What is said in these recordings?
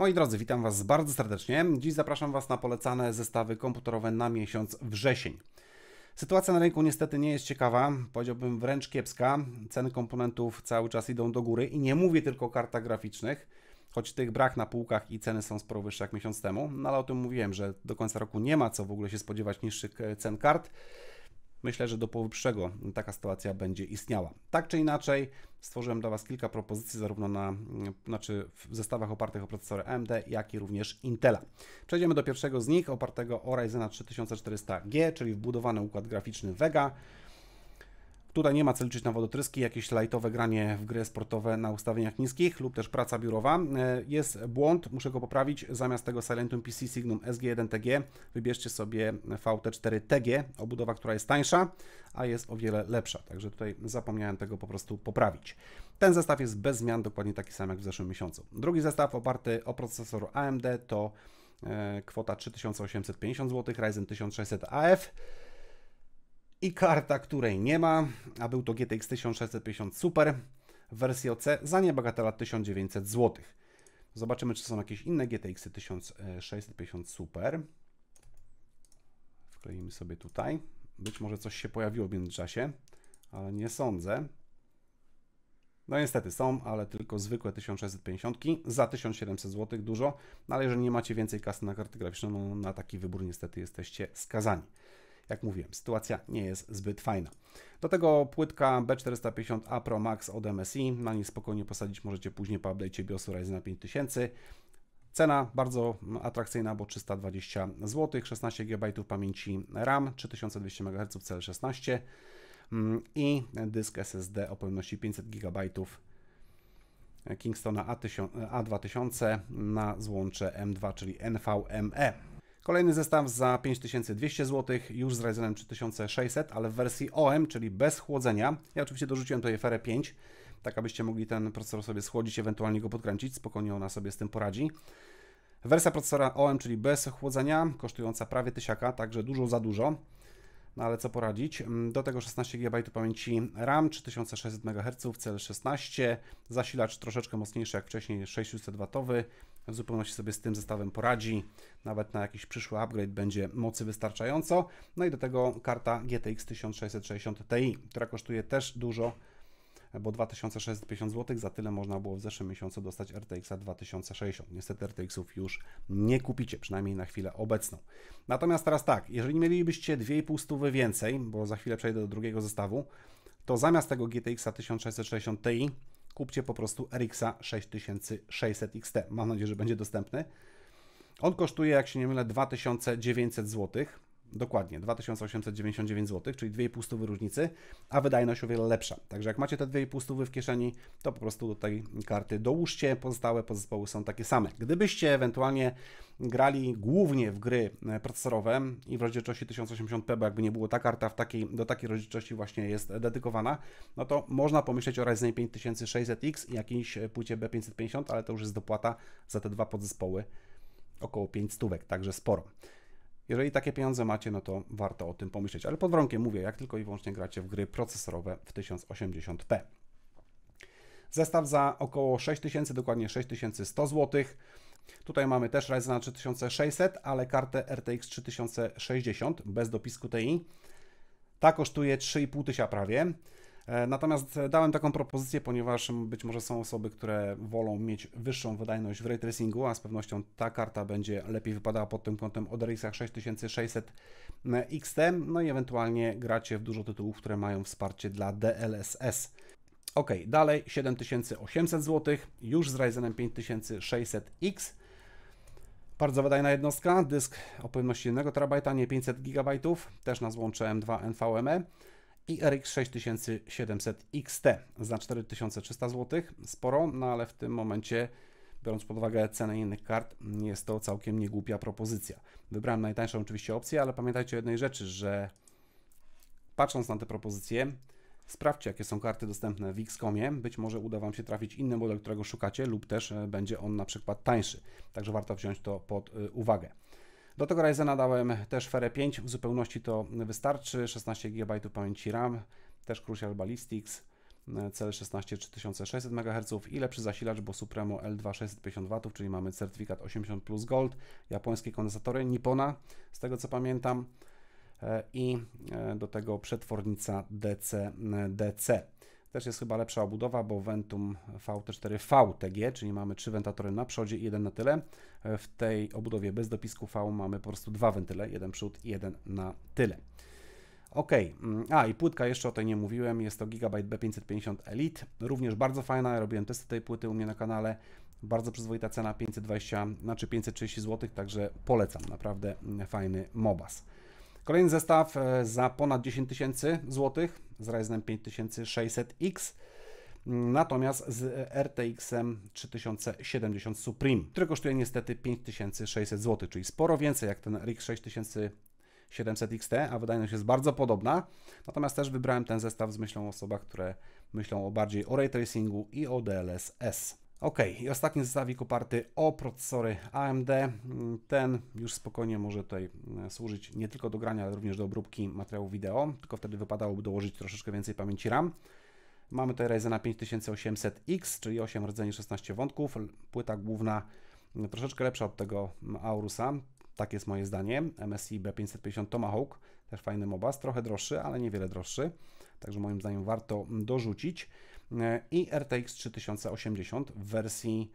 Moi drodzy, witam Was bardzo serdecznie. Dziś zapraszam Was na polecane zestawy komputerowe na miesiąc wrzesień. Sytuacja na rynku niestety nie jest ciekawa, powiedziałbym wręcz kiepska. Ceny komponentów cały czas idą do góry i nie mówię tylko o kartach graficznych, choć tych brak na półkach i ceny są sporo wyższe jak miesiąc temu, no ale o tym mówiłem, że do końca roku nie ma co w ogóle się spodziewać niższych e, cen kart. Myślę, że do połowy przyszłego taka sytuacja będzie istniała. Tak czy inaczej, stworzyłem dla Was kilka propozycji, zarówno na, znaczy w zestawach opartych o procesory AMD, jak i również Intela. Przejdziemy do pierwszego z nich, opartego o Ryzena 3400G, czyli wbudowany układ graficzny Vega. Tutaj nie ma co liczyć na wodotryski, jakieś lightowe granie w gry sportowe na ustawieniach niskich lub też praca biurowa. E, jest błąd, muszę go poprawić. Zamiast tego Silentium PC Signum SG1TG wybierzcie sobie VT4TG, obudowa, która jest tańsza, a jest o wiele lepsza. Także tutaj zapomniałem tego po prostu poprawić. Ten zestaw jest bez zmian, dokładnie taki sam jak w zeszłym miesiącu. Drugi zestaw oparty o procesor AMD to e, kwota 3850 zł, Ryzen 1600 AF i karta, której nie ma, a był to GTX 1650 Super w wersji OC za niebagatela 1900 zł. Zobaczymy, czy są jakieś inne GTX 1650 Super. Wkleimy sobie tutaj. Być może coś się pojawiło w międzyczasie, ale nie sądzę. No niestety są, ale tylko zwykłe 1650 za 1700 zł, dużo. No ale jeżeli nie macie więcej kasy na kartę graficzną, no na taki wybór niestety jesteście skazani jak mówiłem, sytuacja nie jest zbyt fajna. Do tego płytka B450A Pro Max od MSI, na niej spokojnie posadzić możecie później po update'cie BIOSu Ryzena 5000. Cena bardzo atrakcyjna, bo 320 zł, 16 GB pamięci RAM, 3200 MHz CL16 mm, i dysk SSD o pojemności 500 GB Kingstona A2000 na złącze M2, czyli NVMe. Kolejny zestaw za 5200 zł, już z Ryzenem 3600, ale w wersji OM, czyli bez chłodzenia. Ja oczywiście dorzuciłem tutaj FR5, tak abyście mogli ten procesor sobie schłodzić, ewentualnie go podkręcić, spokojnie ona sobie z tym poradzi. Wersja procesora OM, czyli bez chłodzenia, kosztująca prawie tysiaka, także dużo za dużo. No ale co poradzić? Mm, do tego 16 GB pamięci RAM, 3600 MHz, CL16, zasilacz troszeczkę mocniejszy jak wcześniej, 600W, w zupełności sobie z tym zestawem poradzi, nawet na jakiś przyszły upgrade będzie mocy wystarczająco. No i do tego karta GTX 1660 Ti, która kosztuje też dużo, bo 2650 zł, za tyle można było w zeszłym miesiącu dostać RTX 2060. Niestety RTX-ów już nie kupicie, przynajmniej na chwilę obecną. Natomiast teraz tak, jeżeli mielibyście 2,5 stówy więcej, bo za chwilę przejdę do drugiego zestawu, to zamiast tego GTX 1660 Ti kupcie po prostu RX 6600 XT. Mam nadzieję, że będzie dostępny. On kosztuje, jak się nie mylę, 2900 zł. Dokładnie, 2899 zł, czyli 2,5 stówy różnicy, a wydajność o wiele lepsza. Także jak macie te 2,5 stówy w kieszeni, to po prostu do tej karty dołóżcie, pozostałe podzespoły są takie same. Gdybyście ewentualnie grali głównie w gry e, procesorowe i w rozdzielczości 1080p, bo jakby nie było ta karta w takiej, do takiej rozdzielczości właśnie jest dedykowana, no to można pomyśleć o Ryzen 5600X i jakiejś płycie B550, ale to już jest dopłata za te dwa podzespoły około 5 stówek, także sporo. Jeżeli takie pieniądze macie, no to warto o tym pomyśleć. Ale pod warunkiem mówię, jak tylko i wyłącznie gracie w gry procesorowe w 1080p. Zestaw za około 6000, dokładnie 6100 zł. Tutaj mamy też Ryzen 3600, ale kartę RTX 3060 bez dopisku TI. Ta kosztuje 3500 prawie. E, natomiast dałem taką propozycję, ponieważ być może są osoby, które wolą mieć wyższą wydajność w ray tracingu, a z pewnością ta karta będzie lepiej wypadała pod tym kątem od RX 6600 XT, no i ewentualnie gracie w dużo tytułów, które mają wsparcie dla DLSS. Ok, dalej 7800 zł, już z Ryzenem 5600X. Bardzo wydajna jednostka, dysk o pojemności 1 TB, nie 500 GB, też na złącze M2 NVMe i RX 6700 XT za 4300 zł. Sporo, no ale w tym momencie, biorąc pod uwagę cenę innych kart, jest to całkiem niegłupia propozycja. Wybrałem najtańszą oczywiście opcję, ale pamiętajcie o jednej rzeczy, że patrząc na te propozycje, sprawdźcie jakie są karty dostępne w XCOMie. Być może uda Wam się trafić inny model, którego szukacie lub też e, będzie on na przykład tańszy. Także warto wziąć to pod e, uwagę. Do tego Ryzena dałem też Fere 5, w zupełności to wystarczy, 16 GB pamięci RAM, też Crucial Ballistics, CL16 3600 MHz i lepszy zasilacz, bo Supremo L2 650 W, czyli mamy certyfikat 80 plus Gold, japońskie kondensatory Nippona, z tego co pamiętam, e, i e, do tego przetwornica DC, DC. Też jest chyba lepsza obudowa, bo Ventum VT4 VTG, czyli mamy trzy wentatory na przodzie i jeden na tyle. W tej obudowie bez dopisku V mamy po prostu dwa wentyle, jeden przód i jeden na tyle. Ok, mm, a i płytka jeszcze o tej nie mówiłem, jest to Gigabyte B550 Elite, również bardzo fajna, ja robiłem testy tej płyty u mnie na kanale, bardzo przyzwoita cena 520, znaczy 530 zł, także polecam, naprawdę fajny Mobas. Kolejny zestaw e, za ponad 10 tysięcy złotych z Ryzenem 5600X, mm, natomiast z RTX-em 3070 Supreme, który kosztuje niestety 5600 zł, czyli sporo więcej jak ten RX 6000 700 XT, a wydajność jest bardzo podobna. Natomiast też wybrałem ten zestaw z myślą o osobach, które myślą o bardziej o ray tracingu i o DLSS. Ok, i ostatni zestawik oparty o procesory AMD. Ten już spokojnie może tutaj e, służyć nie tylko do grania, ale również do obróbki materiału wideo, tylko wtedy wypadałoby dołożyć troszeczkę więcej pamięci RAM. Mamy tutaj Ryzena 5800X, czyli 8 rdzeni 16 wątków. Płyta główna troszeczkę lepsza od tego Aurusa. Tak jest moje zdanie. MSI B550 Tomahawk, też fajny MOBAS, trochę droższy, ale niewiele droższy. Także moim zdaniem warto dorzucić. E, I RTX 3080 w wersji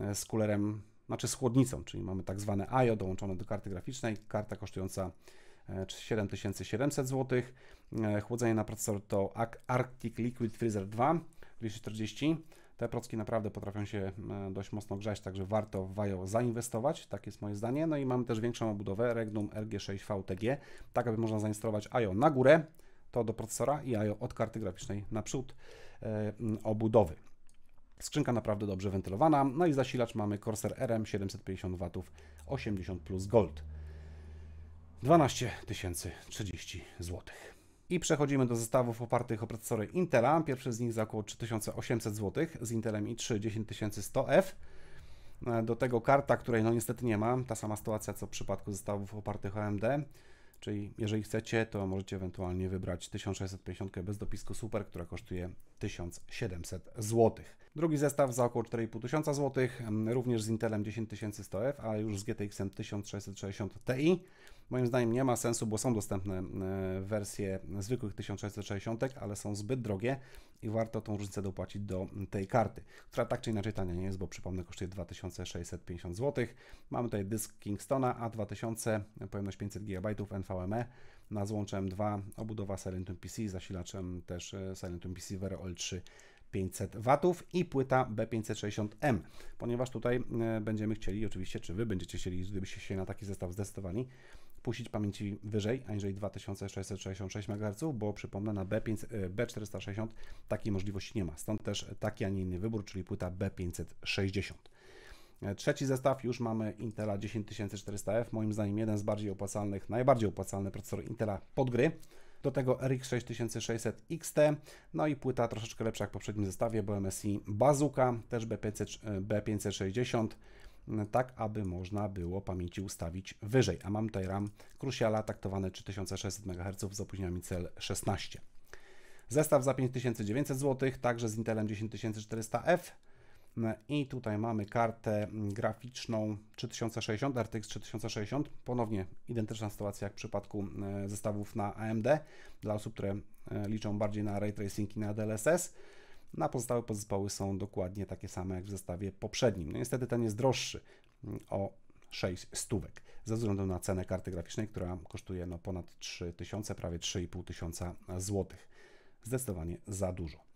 e, z kulerem, znaczy z chłodnicą, czyli mamy tak zwane IO dołączone do karty graficznej. Karta kosztująca 7700 e, zł. Chłodzenie na procesor to Arctic Liquid Freezer 2 240 te procki naprawdę potrafią się dość mocno grzać, także warto w WAJO zainwestować, tak jest moje zdanie. No i mamy też większą obudowę Regnum RG6 VTG, tak aby można zainstalować IO na górę, to do procesora i IO od karty graficznej naprzód e, obudowy. Skrzynka naprawdę dobrze wentylowana, no i zasilacz mamy Corsair RM 750 W 80 plus Gold. 12 030 złotych. I przechodzimy do zestawów opartych o procesory Intela. Pierwszy z nich za około 3800 zł z Intelem i3 10100F. Do tego karta, której no niestety nie ma, ta sama sytuacja co w przypadku zestawów opartych o AMD. Czyli jeżeli chcecie, to możecie ewentualnie wybrać 1650 bez dopisku Super, która kosztuje 1700 zł. Drugi zestaw za około 4500 zł, również z Intelem 10100F, a już z GTX 1660 Ti. Moim zdaniem nie ma sensu, bo są dostępne e, wersje zwykłych 1660, ale są zbyt drogie i warto tą różnicę dopłacić do tej karty, która tak czy inaczej tania nie jest, bo przypomnę kosztuje 2650 zł. Mamy tutaj dysk Kingstona A2000, pojemność 500 GB NVMe na złącze M2, obudowa Silentium PC, zasilaczem też e, Silentium PC Vero L3 500 W i płyta B560M, ponieważ tutaj e, będziemy chcieli, oczywiście, czy Wy będziecie chcieli, gdybyście się na taki zestaw zdecydowali, puścić pamięci wyżej, aniżeli 2666 MHz, bo przypomnę, na B5, e, B460 takiej możliwości nie ma. Stąd też taki, a nie inny wybór, czyli płyta B560. E, trzeci zestaw już mamy Intela 10400F, moim zdaniem jeden z bardziej opłacalnych, najbardziej opłacalny procesor Intela pod gry. Do tego RX 6600 XT, no i płyta troszeczkę lepsza jak w poprzednim zestawie, bo MSI Bazooka, też B500, B560, tak aby można było pamięci ustawić wyżej. A mam tutaj RAM Cruciala taktowane 3600 MHz z opóźnieniami CL 16. Zestaw za 5900 zł, także z Intelem 10400F. I tutaj mamy kartę graficzną 3060, RTX 3060. Ponownie identyczna sytuacja jak w przypadku e, zestawów na AMD dla osób, które e, liczą bardziej na ray tracing i na DLSS. Na pozostałe podzespoły są dokładnie takie same jak w zestawie poprzednim. No niestety ten jest droższy mm, o 6 stówek ze względu na cenę karty graficznej, która kosztuje no ponad 3000, prawie 3500 złotych. Zdecydowanie za dużo.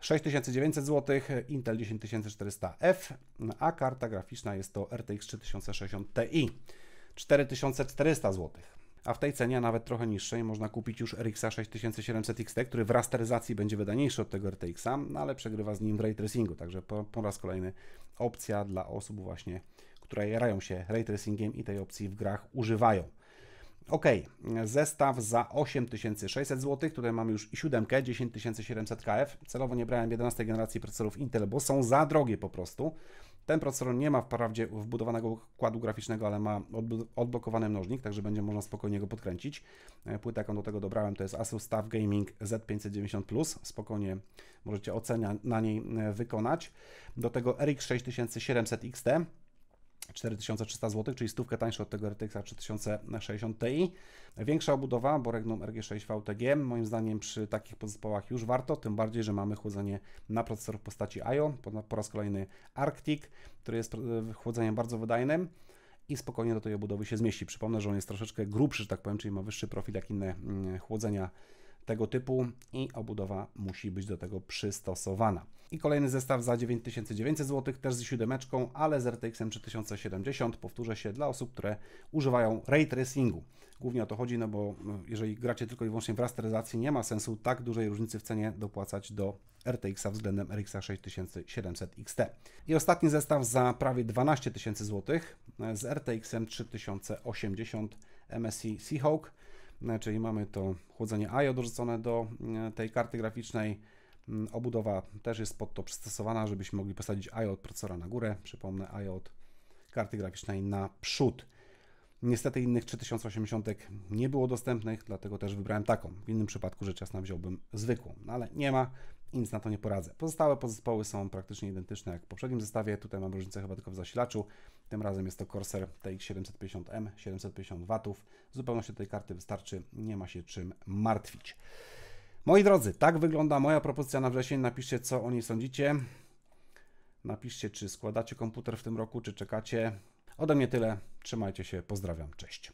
6900 zł, Intel 10400F, a karta graficzna jest to RTX 3060 Ti 4400 zł a w tej cenie, nawet trochę niższej, można kupić już RX 6700 XT, który w rasteryzacji będzie wydajniejszy od tego RTX-a, no ale przegrywa z nim w ray tracingu, także po, po raz kolejny opcja dla osób właśnie, które jarają się ray tracingiem i tej opcji w grach używają. Ok, zestaw za 8600 zł. Tutaj mamy już 7, 10700 KF. Celowo nie brałem 11 generacji procesorów Intel, bo są za drogie po prostu. Ten procesor nie ma wprawdzie wbudowanego układu graficznego, ale ma odblokowany mnożnik, także będzie można spokojnie go podkręcić. E, płytę, jaką do tego dobrałem, to jest Asus TUF Gaming Z590+. Spokojnie możecie ocenia na niej e, wykonać. Do tego RX 6700 XT 4300 zł, czyli stówkę tańsze od tego RTX 3060 Ti. Większa obudowa, bo Regnum RG6 VTG, moim zdaniem przy takich podzespołach już warto, tym bardziej, że mamy chłodzenie na procesor w postaci IO, po, raz kolejny Arctic, który jest e, chłodzeniem bardzo wydajnym i spokojnie do tej obudowy się zmieści. Przypomnę, że on jest troszeczkę grubszy, że tak powiem, czyli ma wyższy profil jak inne mm, chłodzenia tego typu i obudowa musi być do tego przystosowana. I kolejny zestaw za 9900 zł, też z siódemeczką, ale z RTX 3070. Powtórzę się dla osób, które używają ray tracingu. Głównie o to chodzi, no bo no, jeżeli gracie tylko i wyłącznie w rasteryzacji, nie ma sensu tak dużej różnicy w cenie dopłacać do RTX względem RX 6700 XT. I ostatni zestaw za prawie 12 tysięcy zł z RTX 3080 MSI Seahawk, czyli mamy to chłodzenie IO dorzucone do e, tej karty graficznej Mm, obudowa też jest pod to przystosowana, żebyśmy mogli posadzić IO od procesora na górę. Przypomnę, IO od karty graficznej na przód. Niestety innych 3080 nie było dostępnych, dlatego też wybrałem taką. W innym przypadku rzecz jasna wziąłbym zwykłą, no ale nie ma i nic na to nie poradzę. Pozostałe podzespoły są praktycznie identyczne jak w poprzednim zestawie. Tutaj mam różnicę chyba tylko w zasilaczu. Tym razem jest to Corsair TX750M, 750 W. Zupełności tej karty wystarczy, nie ma się czym martwić. Moi drodzy, tak wygląda moja propozycja na wrzesień. Napiszcie, co o niej sądzicie. Napiszcie, czy składacie komputer w tym roku, czy czekacie. Ode mnie tyle. Trzymajcie się. Pozdrawiam. Cześć.